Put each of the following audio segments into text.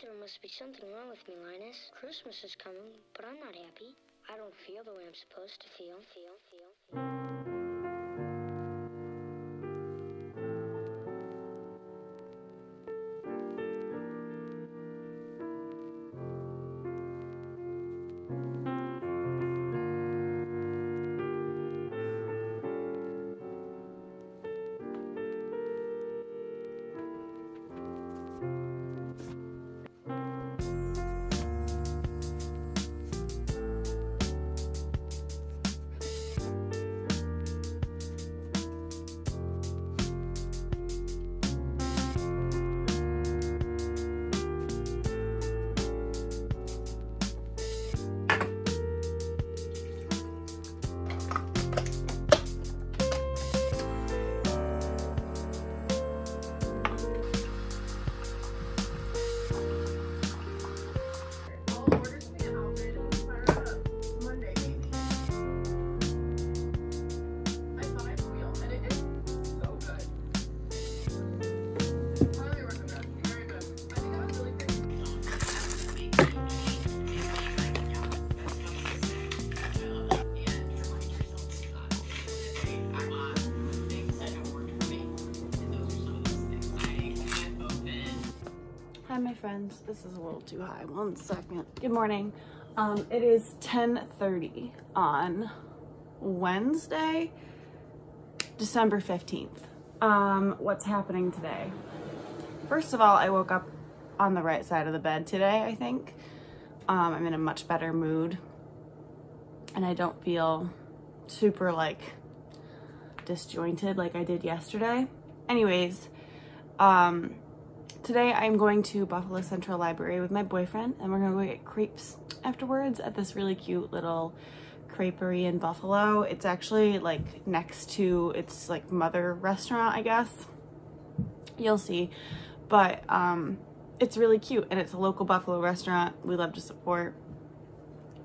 there must be something wrong with me, Linus. Christmas is coming, but I'm not happy. I don't feel the way I'm supposed to feel, feel, order This is a little too high. One second. Good morning. Um, it is 10:30 on Wednesday, December 15th. Um, what's happening today? First of all, I woke up on the right side of the bed today, I think. Um, I'm in a much better mood and I don't feel super like disjointed like I did yesterday. Anyways, um, today I'm going to Buffalo Central Library with my boyfriend and we're gonna go get crepes afterwards at this really cute little creperie in Buffalo. It's actually like next to its like mother restaurant, I guess. You'll see. But um, it's really cute and it's a local Buffalo restaurant we love to support.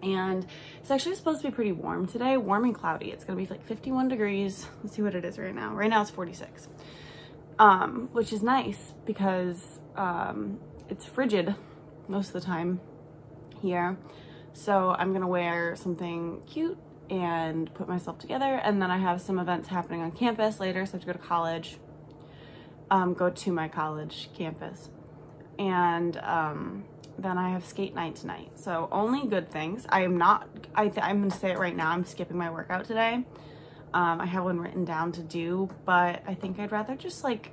And it's actually supposed to be pretty warm today, warm and cloudy. It's gonna be like 51 degrees. Let's see what it is right now. Right now it's 46 um, which is nice because um, it's frigid most of the time here. So I'm gonna wear something cute and put myself together. And then I have some events happening on campus later, so I have to go to college, um, go to my college campus. And um, then I have skate night tonight. So only good things. I am not, I I'm gonna say it right now, I'm skipping my workout today. Um, I have one written down to do, but I think I'd rather just like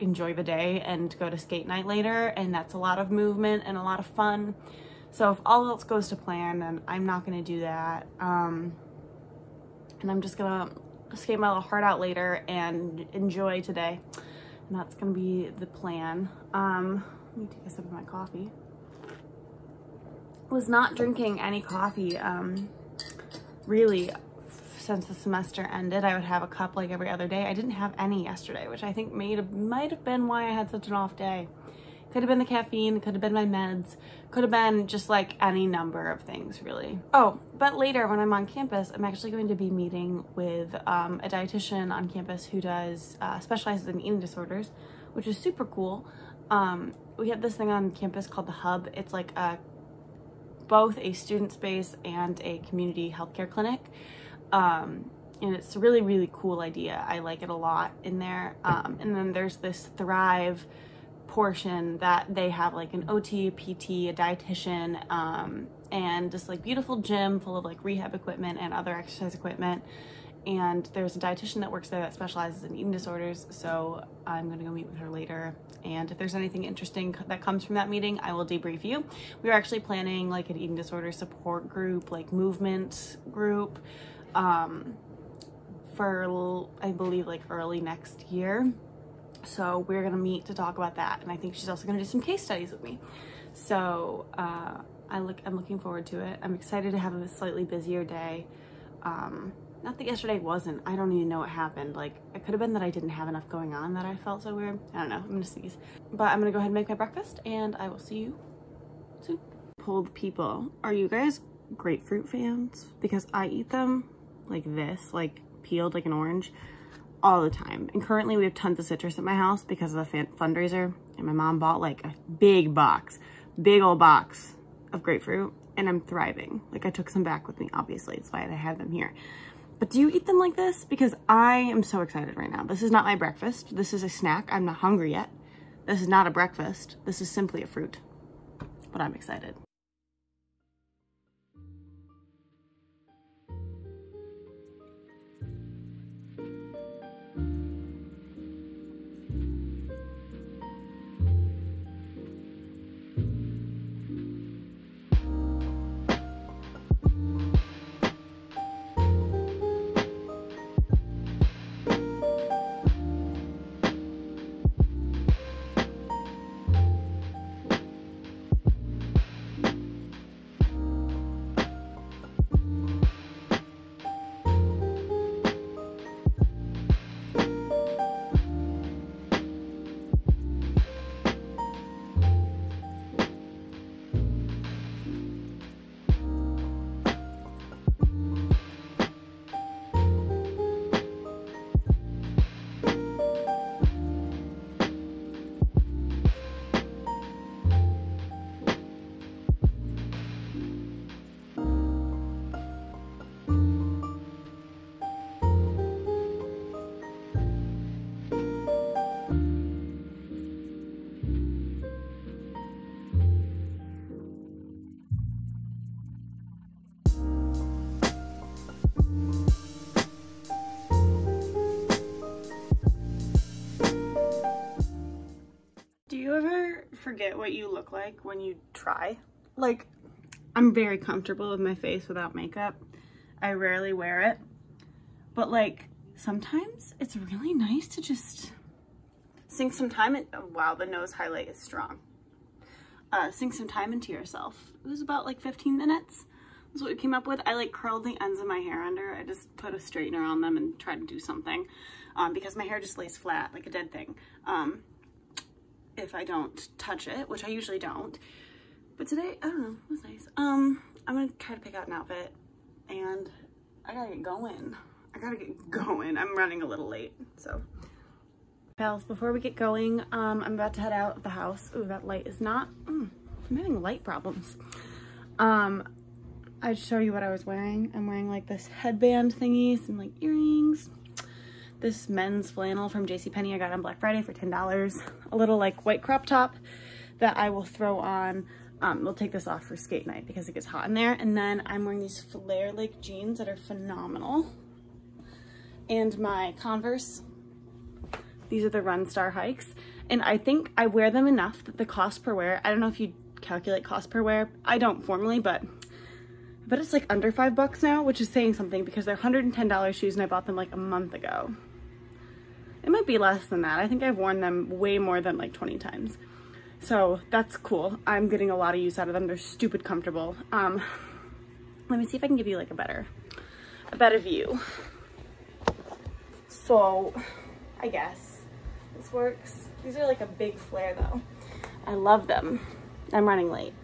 enjoy the day and go to skate night later. And that's a lot of movement and a lot of fun. So if all else goes to plan, then I'm not gonna do that. Um, and I'm just gonna skate my little heart out later and enjoy today. And that's gonna be the plan. Um, let me take a sip of my coffee. Was not drinking any coffee, um, really since the semester ended. I would have a cup like every other day. I didn't have any yesterday, which I think made might have been why I had such an off day. Could have been the caffeine, could have been my meds, could have been just like any number of things really. Oh, but later when I'm on campus, I'm actually going to be meeting with um, a dietitian on campus who does uh, specializes in eating disorders, which is super cool. Um, we have this thing on campus called the Hub. It's like a both a student space and a community healthcare clinic. Um, and it's a really, really cool idea. I like it a lot in there. Um, and then there's this Thrive portion that they have like an OT, PT, a dietitian, um, and just like beautiful gym full of like rehab equipment and other exercise equipment. And there's a dietitian that works there that specializes in eating disorders. So I'm gonna go meet with her later. And if there's anything interesting that comes from that meeting, I will debrief you. We are actually planning like an eating disorder support group, like movement group, um, for I believe like early next year. So we're gonna meet to talk about that. And I think she's also gonna do some case studies with me. So uh, I look, I'm looking forward to it. I'm excited to have a slightly busier day. Um, not that yesterday wasn't. I don't even know what happened. Like, it could have been that I didn't have enough going on that I felt so weird. I don't know. I'm gonna sneeze. But I'm gonna go ahead and make my breakfast and I will see you soon. Pulled people. Are you guys grapefruit fans? Because I eat them like this, like peeled like an orange all the time. And currently we have tons of citrus at my house because of the fundraiser And my mom bought like a big box, big old box of grapefruit and I'm thriving. Like I took some back with me, obviously. It's why I have them here. But do you eat them like this? Because I am so excited right now. This is not my breakfast. This is a snack. I'm not hungry yet. This is not a breakfast. This is simply a fruit. But I'm excited. Forget what you look like when you try? Like, I'm very comfortable with my face without makeup. I rarely wear it. But like, sometimes it's really nice to just sink some time in. Oh, wow, the nose highlight is strong. Uh, sink some time into yourself. It was about like 15 minutes. That's what we came up with. I like curled the ends of my hair under. I just put a straightener on them and tried to do something um, because my hair just lays flat like a dead thing. Um, if I don't touch it, which I usually don't. But today, I don't know, it was nice. Um, I'm gonna try to pick out an outfit and I gotta get going. I gotta get going. I'm running a little late, so. Pals, before we get going, um, I'm about to head out of the house. Ooh, that light is not, mm, I'm having light problems. Um, I'd show you what I was wearing. I'm wearing like this headband thingy, some like earrings, this men's flannel from JCPenney I got on Black Friday for $10. A little like white crop top that I will throw on. Um, we'll take this off for skate night because it gets hot in there. And then I'm wearing these flare leg jeans that are phenomenal. And my Converse. These are the Run Star hikes. And I think I wear them enough that the cost per wear, I don't know if you calculate cost per wear. I don't formally, but but it's like under five bucks now, which is saying something because they're $110 shoes and I bought them like a month ago. It might be less than that. I think I've worn them way more than like 20 times. So that's cool. I'm getting a lot of use out of them. They're stupid comfortable. Um, let me see if I can give you like a better, a better view. So I guess this works. These are like a big flare though. I love them. I'm running late.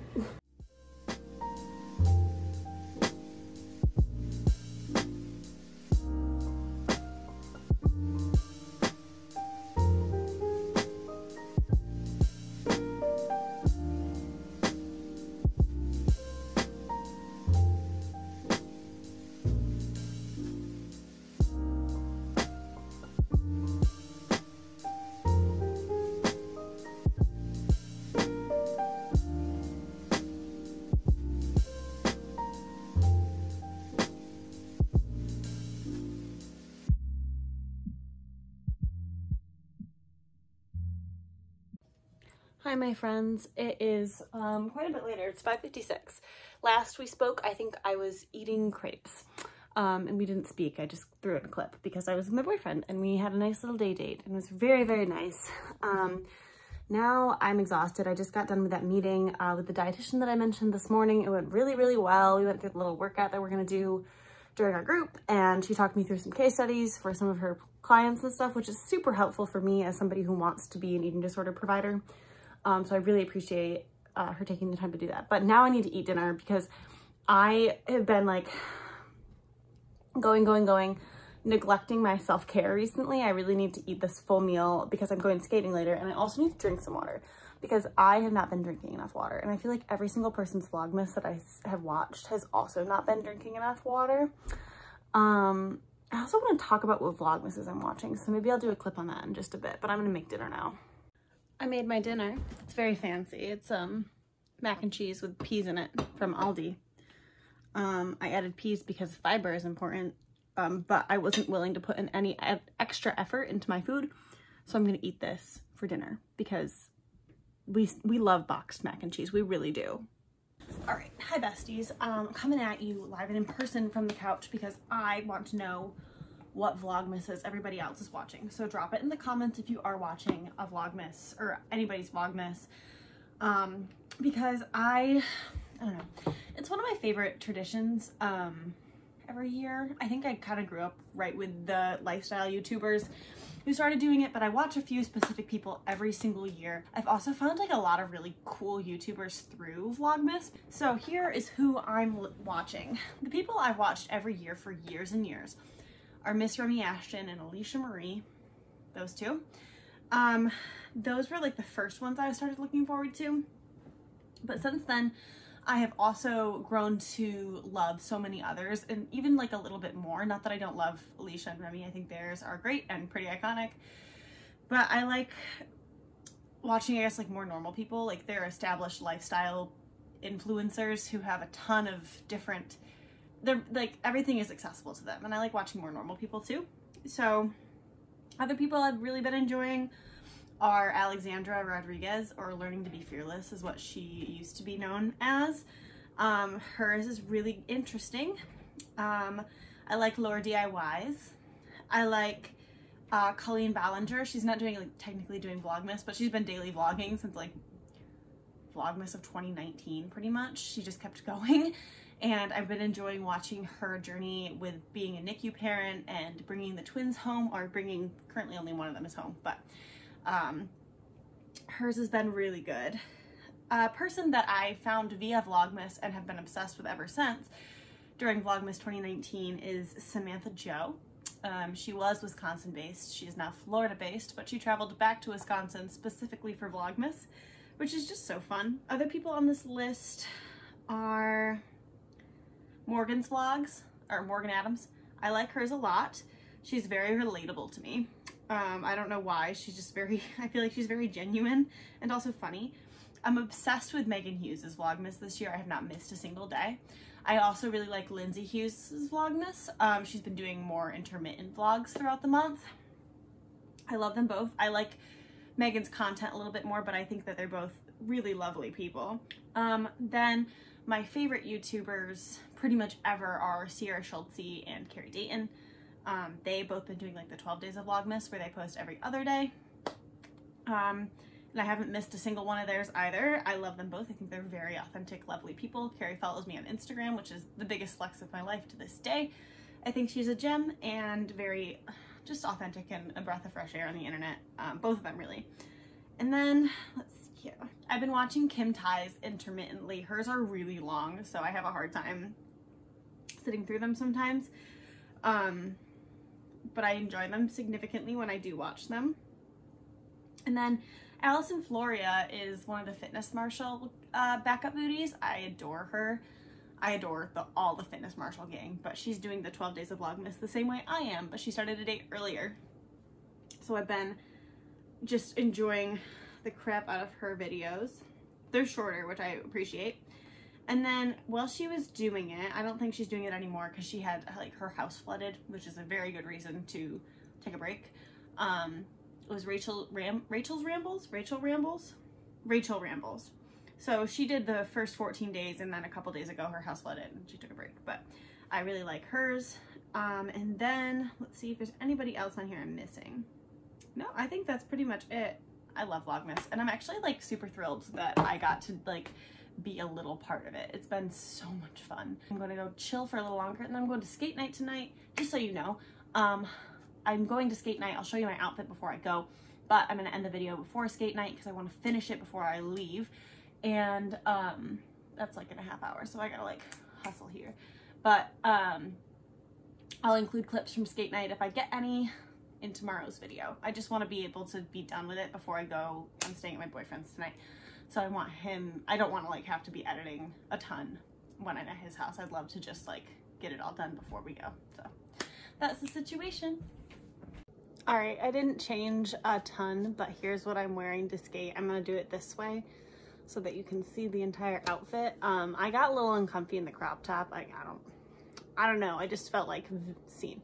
Hi, my friends. It is um, quite a bit later. It's 5.56. Last we spoke, I think I was eating crepes. Um, and we didn't speak. I just threw in a clip because I was with my boyfriend and we had a nice little day date and it was very, very nice. Um, now I'm exhausted. I just got done with that meeting uh, with the dietitian that I mentioned this morning. It went really, really well. We went through the little workout that we're going to do during our group and she talked me through some case studies for some of her clients and stuff, which is super helpful for me as somebody who wants to be an eating disorder provider. Um, so I really appreciate uh, her taking the time to do that. But now I need to eat dinner because I have been like going, going, going neglecting my self-care recently. I really need to eat this full meal because I'm going skating later and I also need to drink some water because I have not been drinking enough water. And I feel like every single person's Vlogmas that I have watched has also not been drinking enough water. Um, I also want to talk about what Vlogmases I'm watching, so maybe I'll do a clip on that in just a bit, but I'm going to make dinner now. I made my dinner. It's very fancy. It's um mac and cheese with peas in it from Aldi. Um, I added peas because fiber is important, um, but I wasn't willing to put in any extra effort into my food. So I'm going to eat this for dinner because we, we love boxed mac and cheese. We really do. All right, hi besties. Um, coming at you live and in person from the couch because I want to know what Vlogmases everybody else is watching. So drop it in the comments if you are watching a Vlogmas or anybody's Vlogmas. Um, because I, I don't know, it's one of my favorite traditions um, every year. I think I kind of grew up right with the lifestyle YouTubers who started doing it, but I watch a few specific people every single year. I've also found like a lot of really cool YouTubers through Vlogmas. So here is who I'm watching. The people I've watched every year for years and years are Miss Remi Ashten and Alisha Marie, those two. Um, those were like the first ones I started looking forward to. But since then, I have also grown to love so many others and even like a little bit more. Not that I don't love Alisha and Remi. I think theirs are great and pretty iconic. But I like watching, I guess, like more normal people. Like they're established lifestyle influencers who have a ton of different, they're like everything is accessible to them. And I like watching more normal people too. So other people I've really been enjoying are Alexandra Rodriguez, or Learning to Be Fearless is what she used to be known as. Um, hers is really interesting. Um, I like LaurDIY's. I like uh, Colleen Ballinger. She's not doing like technically doing Vlogmas, but she's been daily vlogging since like Vlogmas of 2019 pretty much. She just kept going and I've been enjoying watching her journey with being a NICU parent and bringing the twins home or bringing currently only one of them is home but um, hers has been really good. A person that I found via Vlogmas and have been obsessed with ever since during Vlogmas 2019 is Samantha Joe. Um, she was Wisconsin based. She is now Florida based, but she traveled back to Wisconsin specifically for Vlogmas, which is just so fun. Other people on this list are Morgan's Vlogs, or Morgan Adams. I like hers a lot. She's very relatable to me. Um, I don't know why. She's just very, I feel like she's very genuine and also funny. I'm obsessed with Megan Hughes' Vlogmas this year. I have not missed a single day. I also really like Lindsay Hughes' Vlogmas. Um, she's been doing more intermittent vlogs throughout the month. I love them both. I like Megan's content a little bit more, but I think that they're both really lovely people. Um, then my favorite YouTubers pretty much ever are Sierra Schultzzie and Carrie Dayton. Um, they both been doing like the 12 days of Vlogmas where they post every other day. Um, and I haven't missed a single one of theirs either. I love them both. I think they're very authentic, lovely people. Carrie follows me on Instagram, which is the biggest flex of my life to this day. I think she's a gem and very just authentic and a breath of fresh air on the internet. Um, both of them really. And then, let's see here. I've been watching Kim Tighe's intermittently. Hers are really long, so I have a hard time sitting through them sometimes. Um, but I enjoy them significantly when I do watch them. And then Allison Floria is one of the Fitness Marshall uh, backup booties. I adore her. I adore the, all the Fitness Marshall gang, but she's doing the 12 days of Vlogmas the same way I am, but she started a date earlier. So I've been just enjoying the crap out of her videos. They're shorter, which I appreciate. And then while she was doing it, I don't think she's doing it anymore because she had like her house flooded, which is a very good reason to take a break. Um, it was Rachel Ram Rachel's Rambles? Rachel Rambles? Rachel Rambles. So she did the first 14 days and then a couple days ago her house flooded and she took a break. But I really like hers. Um, and then let's see if there's anybody else on here I'm missing. No, I think that's pretty much it. I love Vlogmas and I'm actually like super thrilled that I got to like be a little part of it. It's been so much fun. I'm to go chill for a little longer and then I'm going to skate night tonight, just so you know. Um, I'm going to skate night. I'll show you my outfit before I go, but I'm to end the video before skate night because I want to finish it before I leave. And um, that's like in a half hour, so I got to like hustle here. But um, I'll include clips from skate night if I get any in tomorrow's video. I just want to be able to be done with it before I go. I'm staying at my boyfriend's tonight. So I want him, I don't want to like have to be editing a ton when I'm at his house. I'd love to just like get it all done before we go. So that's the situation. All right, I didn't change a ton, but here's what I'm wearing to skate. I'm gonna do it this way so that you can see the entire outfit. Um, I got a little uncomfy in the crop top. Like, I don't, I don't know. I just felt like seen.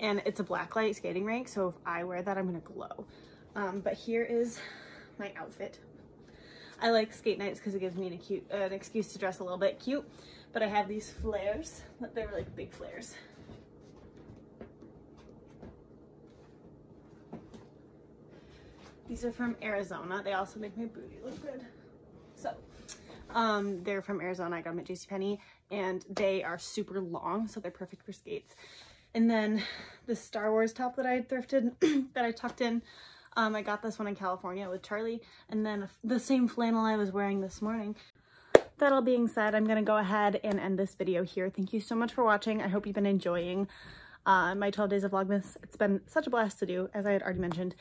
And it's a black light skating rink, so if I wear that, I'm gonna glow. Um, but here is my outfit. I like skate nights because it gives me an, acute, uh, an excuse to dress a little bit cute. But I have these flares. They're like big flares. These are from Arizona. They also make my booty look good. So, um, they're from Arizona. I got them at JCPenney and they are super long, so they're perfect for skates. And then the Star Wars top that I thrifted, that I tucked in, um, I got this one in California with Charlie. And then the same flannel I was wearing this morning. That all being said, I'm going to go ahead and end this video here. Thank you so much for watching. I hope you've been enjoying uh, my 12 days of Vlogmas. It's been such a blast to do, as I had already mentioned.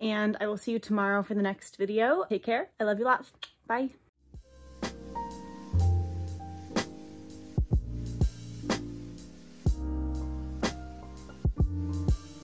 And I will see you tomorrow for the next video. Take care. I love you lots. Bye.